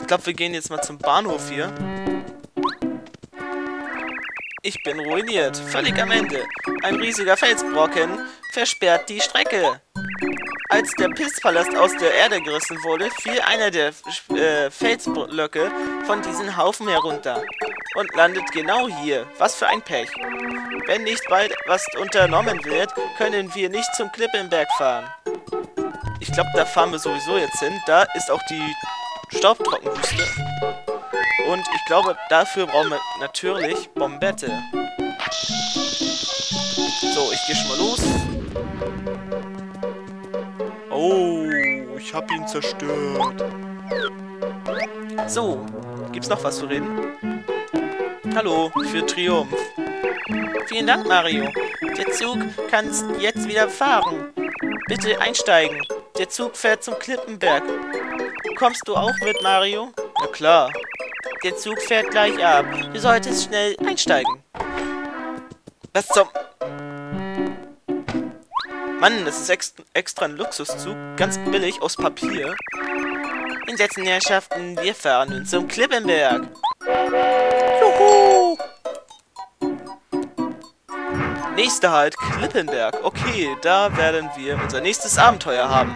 Ich glaube, wir gehen jetzt mal zum Bahnhof hier. Ich bin ruiniert. Völlig am Ende. Ein riesiger Felsbrocken versperrt die Strecke. Als der Pilzpalast aus der Erde gerissen wurde, fiel einer der äh, Felsblöcke von diesem Haufen herunter und landet genau hier. Was für ein Pech. Wenn nicht bald was unternommen wird, können wir nicht zum Klippenberg fahren. Ich glaube, da fahren wir sowieso jetzt hin. Da ist auch die Staubtrockenwüste. Und ich glaube, dafür brauchen wir natürlich Bombette. So, ich gehe schon mal los. Oh, ich habe ihn zerstört. So, gibt's noch was zu reden? Hallo, für Triumph. Vielen Dank, Mario. Der Zug kann jetzt wieder fahren. Bitte einsteigen. Der Zug fährt zum Klippenberg. Kommst du auch mit, Mario? Na klar. Der Zug fährt gleich ab. Du solltest schnell einsteigen. Was zum... Mann, das ist ex extra ein Luxuszug. Ganz billig aus Papier. Hinsetzen, Herrschaften. Wir fahren nun zum Klippenberg. Nächster Halt, Klippenberg. Okay, da werden wir unser nächstes Abenteuer haben.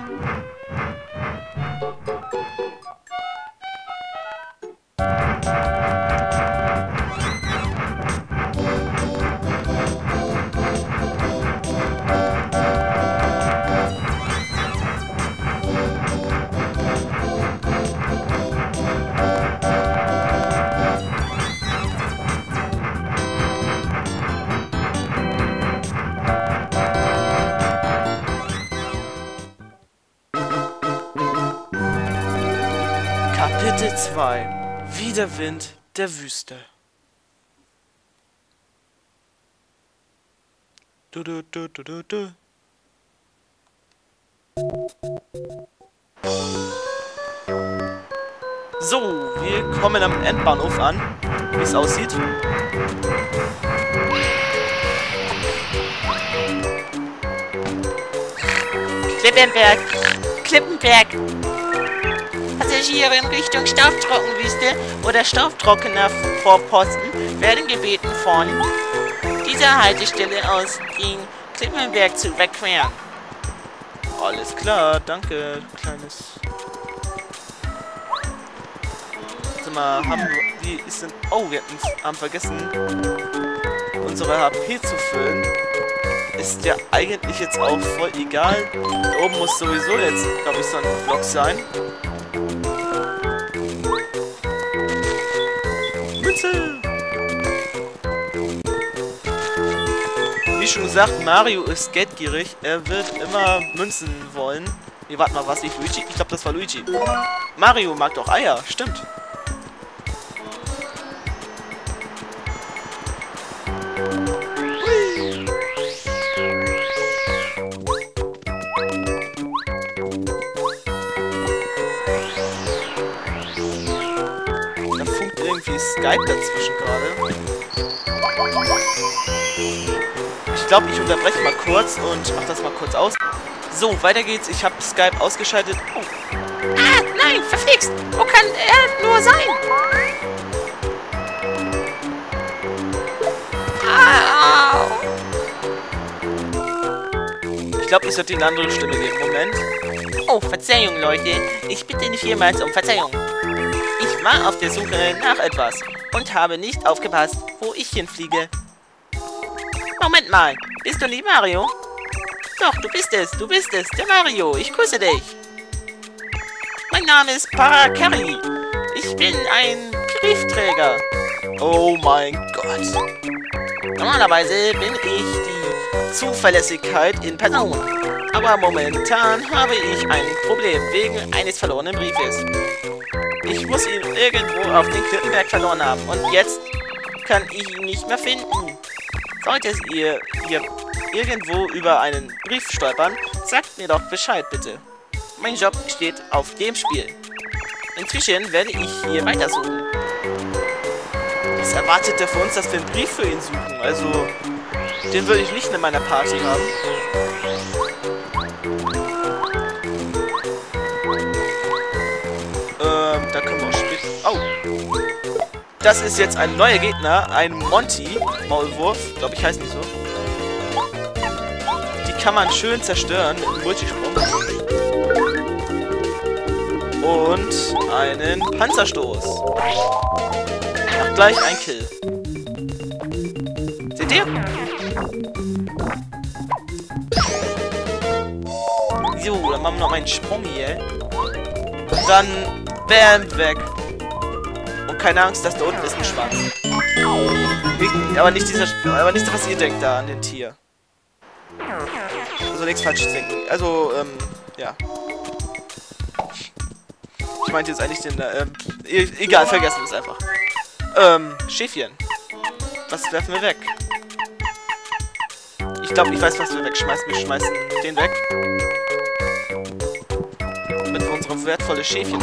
2 Wie der Wind der Wüste du, du, du, du, du, du. So, wir kommen am Endbahnhof an, wie es aussieht. Klippenberg, Klippenberg. Passagiere in Richtung Staubtrockenwüste oder Staubtrockener Vorposten werden gebeten von dieser Haltestelle aus den Klippenberg zu überqueren. Alles klar, danke, kleines. Warte mal, haben wir. Ist denn. Oh, wir haben vergessen, unsere HP zu füllen. Ist ja eigentlich jetzt auch voll egal. Da oben muss sowieso jetzt, glaube ich, so ein Block sein. Schon gesagt, Mario ist geldgierig. Er wird immer Münzen wollen. Nee, warte mal, was nicht Luigi? Ich glaube, das war Luigi. Mario mag doch Eier, stimmt. Da funkt irgendwie Skype dazwischen gerade. Ich glaube, ich unterbreche mal kurz und mach das mal kurz aus. So, weiter geht's. Ich habe Skype ausgeschaltet. Oh, Ah, nein, verflixt. Wo kann er nur sein? Au. ich glaube, ich sollte eine andere Stimme geben. Moment. Oh, Verzeihung, Leute. Ich bitte nicht vielmals um Verzeihung. Ich war auf der Suche nach etwas und habe nicht aufgepasst, wo ich hinfliege. Moment mal, bist du nicht Mario? Doch, du bist es, du bist es, der Mario. Ich grüße dich. Mein Name ist Parakari. Ich bin ein Briefträger. Oh mein Gott. Normalerweise bin ich die Zuverlässigkeit in Person. Aber momentan habe ich ein Problem wegen eines verlorenen Briefes. Ich muss ihn irgendwo auf den Klippenberg verloren haben und jetzt kann ich ihn nicht mehr finden. Solltet ihr hier irgendwo über einen Brief stolpern, sagt mir doch Bescheid bitte. Mein Job steht auf dem Spiel. Inzwischen werde ich hier weitersuchen. Was erwartet er von uns, dass wir einen Brief für ihn suchen? Also, Den würde ich nicht in meiner Party haben. Ähm, da können wir auch später... Oh! Das ist jetzt ein neuer Gegner, ein Monty, Maulwurf, glaube ich heißt nicht so. Die kann man schön zerstören mit einem Multisprung. Und einen Panzerstoß. Macht gleich ein Kill. Seht ihr? So, dann machen wir noch einen Sprung hier. Und dann, bam, weg. Und keine Angst, das da unten ist ein Schwanz. Aber nicht dieser, aber nicht, was ihr denkt da an den Tier. Also nichts falsches denken. Also, ähm, ja. Ich meinte jetzt eigentlich den, ähm, e egal, vergessen wir es einfach. Ähm, Schäfchen. Was werfen wir weg? Ich glaube, ich weiß, was wir wegschmeißen. Wir schmeißen den weg. Damit wir unsere wertvolle Schäfchen.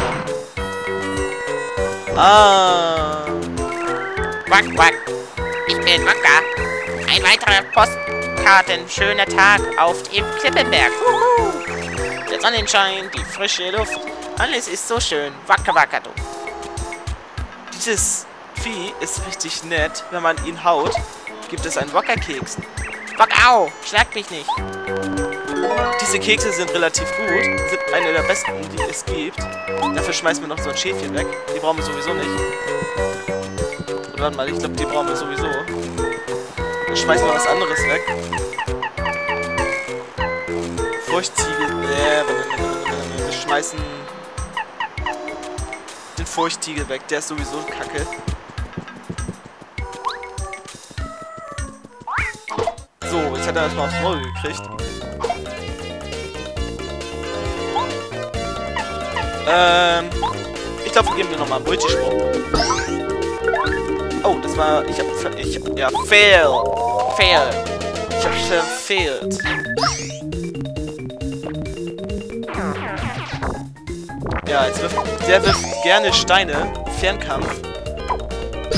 Ah. Quack, quack. Ich bin Waka. Ein weiterer Postkarten. Schöner Tag auf dem Klippenberg. Der Sonnenschein, die frische Luft. Alles ist so schön. Wacka, wacka, du. Dieses Vieh ist richtig nett. Wenn man ihn haut, gibt es einen Wackerkeks. Wack, au. Schlag mich nicht. Diese Kekse sind relativ gut. Sind eine der besten, die es gibt. Dafür schmeißen wir noch so ein Schäfchen weg. Die brauchen wir sowieso nicht. Warte mal, ich glaube, die brauchen wir sowieso. Dann schmeißen wir was anderes weg. Furchtziegel. Äh, wir schmeißen den Furchttiegel weg. Der ist sowieso kacke. So, jetzt hat er erstmal aufs Maul gekriegt. Ähm, ich glaube, wir geben mir nochmal einen Multisprung. Das war, ich hab, ich, ja, fail. Fail. Ich hab verfehlt. Ja, jetzt wirft, der wirft gerne Steine. Fernkampf.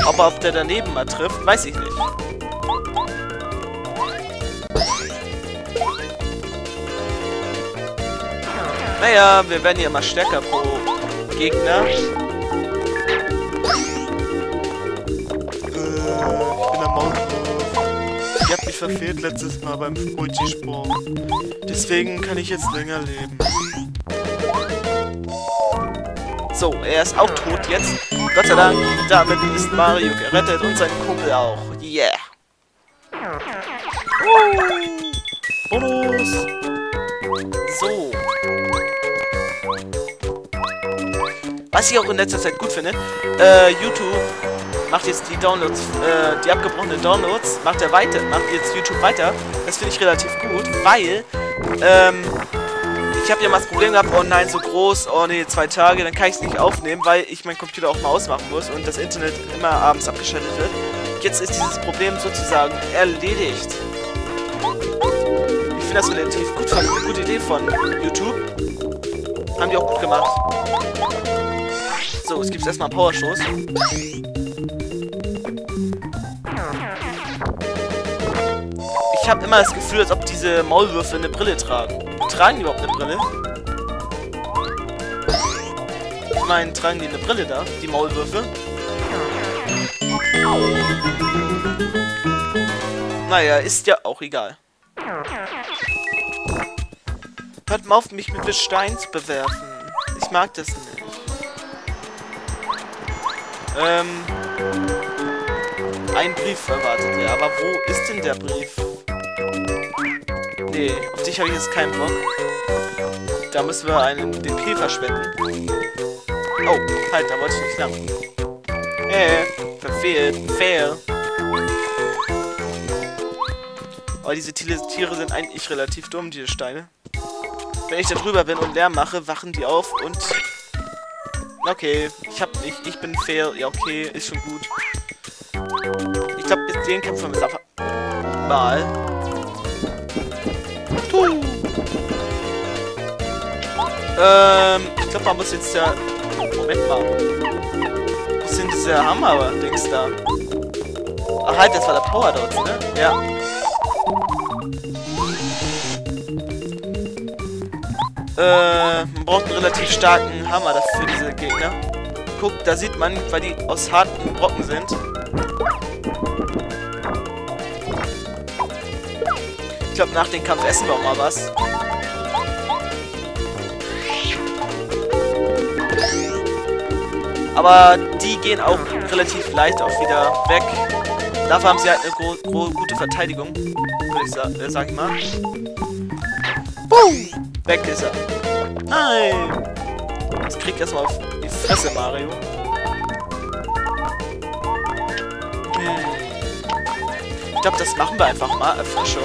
Aber ob der daneben mal trifft, weiß ich nicht. Naja, wir werden hier immer stärker pro Gegner. Mich verfehlt letztes Mal beim Multisprung. Deswegen kann ich jetzt länger leben. So, er ist auch tot jetzt. Gott sei Dank, damit ist Mario gerettet und sein Kumpel auch. Yeah. Bonus. So. Was ich auch in letzter Zeit gut finde, äh, YouTube macht jetzt die Downloads, äh, die abgebrochenen Downloads, macht er weiter, macht jetzt YouTube weiter. Das finde ich relativ gut, weil, ähm, ich habe ja mal das Problem gehabt, oh nein, so groß, oh nee, zwei Tage, dann kann ich es nicht aufnehmen, weil ich meinen Computer auch mal ausmachen muss und das Internet immer abends abgeschaltet wird. Jetzt ist dieses Problem sozusagen erledigt. Ich finde das relativ gut, eine gute Idee von YouTube. Haben die auch gut gemacht. So, es gibt erstmal einen Powerschuss. Ich habe immer das Gefühl, als ob diese Maulwürfe eine Brille tragen. Tragen die überhaupt eine Brille? Ich meine, tragen die eine Brille da, die Maulwürfe? Naja, ist ja auch egal. Hört mal auf, mich mit Gestein zu bewerfen. Ich mag das nicht. Ähm. Ein Brief erwartet er. Aber wo ist denn der Brief? Nee, auf dich habe ich jetzt keinen Bock. Da müssen wir einen, den P verschwenden. Oh, halt, da wollte ich nicht lang. Äh, verfehlt. Fail. Aber diese Tiere sind eigentlich relativ dumm, diese Steine. Wenn ich da drüber bin und Lärm mache, wachen die auf und... Okay, ich hab nicht, ich bin fair. Ja, okay, ist schon gut. Ich glaube, den kämpfen wir einfach mal. Puh. Ähm, ich glaube, man muss jetzt ja... Moment mal. Wo sind diese Hammer-Dings da? Ach halt, das war der Power dort, ne? Ja. Äh, man braucht einen relativ starken Hammer dafür, diese Gegner. Guck, da sieht man, weil die aus harten Brocken sind. Ich glaube, nach dem Kampf essen wir auch mal was. Aber die gehen auch relativ leicht auch wieder weg. Dafür haben sie halt eine gute Verteidigung, würde ich sa äh, sag ich mal. Boom! Weg ist er. Nein! Das kriegt erstmal auf die Fresse, Mario. Hm. Ich glaube, das machen wir einfach mal. Erfrischung.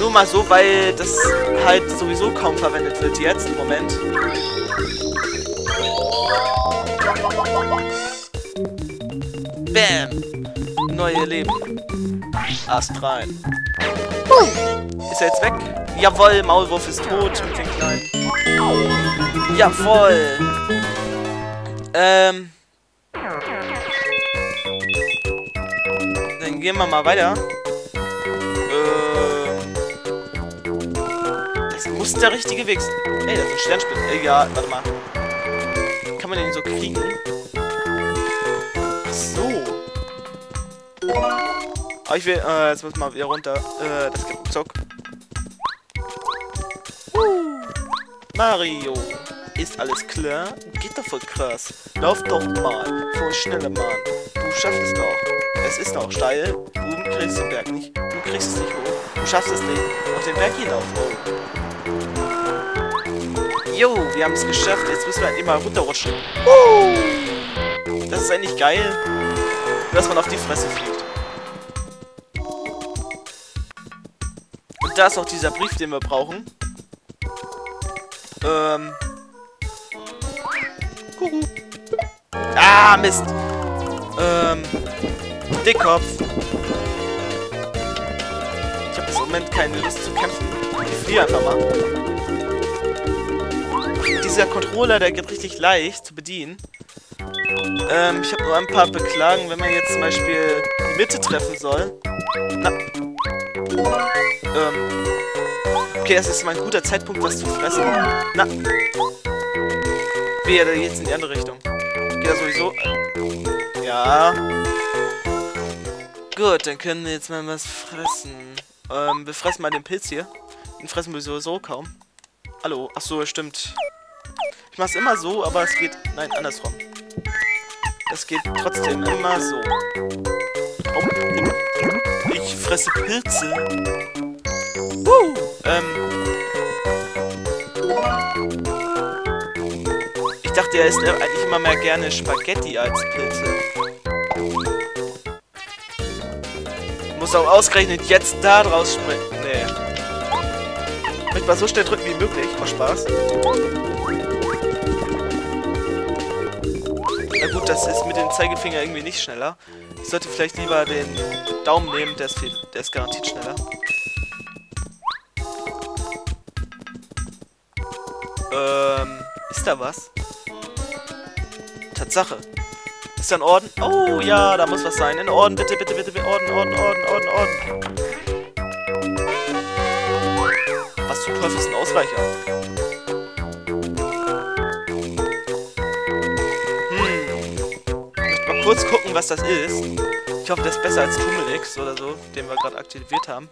Nur mal so, weil das halt sowieso kaum verwendet wird jetzt im Moment. Bam! Neue Leben. Ast rein. Ist er jetzt weg? Jawoll, Maulwurf ist tot mit den Kleinen. Jawoll! Ähm. Dann gehen wir mal weiter. Muss der richtige Weg sein. Ey, das ist ein Sternspitz. Äh, ja, warte mal. Kann man den so kriegen? Aber ich will, äh, jetzt muss mal wieder runter. Äh, das gibt Zock. Mario. Ist alles klar? Geht doch voll krass. Lauf doch mal. Voll schneller, Mann. Du schaffst es doch. Es ist auch steil. Du kriegst den Berg nicht. Du kriegst es nicht hoch. Du schaffst es nicht. Auf den Berg hinauf. Oh. Jo, wir haben es geschafft. Jetzt müssen wir halt immer runterrutschen. Uh. Das ist eigentlich geil. Dass man auf die Fresse fliegt. da ist auch dieser Brief, den wir brauchen. Ähm. Kuhu. Ah, Mist. Ähm. Dickkopf. Ich habe im Moment keine Lust zu kämpfen. Ich fliehe einfach mal. Dieser Controller, der geht richtig leicht zu bedienen. Ähm, ich habe nur ein paar Beklagen, wenn man jetzt zum Beispiel die Mitte treffen soll. Na, ähm. Okay, das ist mal ein guter Zeitpunkt, was zu fressen. Na. Wie er jetzt in die andere Richtung. Geht er sowieso. Ja. Gut, dann können wir jetzt mal was fressen. Ähm, wir fressen mal den Pilz hier. Den fressen wir sowieso kaum. Hallo. Achso, stimmt. Ich mach's immer so, aber es geht... Nein, andersrum. Es geht trotzdem immer so. Oh. Ich fresse Pilze. Woo! Ähm. Ich dachte, er isst eigentlich immer mehr gerne Spaghetti als Pilze. Muss auch ausgerechnet jetzt da draus springen. Nee. Ich mal so schnell drücken wie möglich. Macht Spaß. Das ist mit dem Zeigefinger irgendwie nicht schneller. Ich sollte vielleicht lieber den Daumen nehmen, der ist, viel, der ist garantiert schneller. Ähm, ist da was? Tatsache. Ist da ein Orden? Oh, ja, da muss was sein. Ein Orden, bitte, bitte, bitte, bitte. Orden, Orden, Orden, Orden, Orden. Was zum Teufel ist ein Ausweicher? Kurz gucken, was das ist. Ich hoffe, das ist besser als Tummelix oder so, den wir gerade aktiviert haben.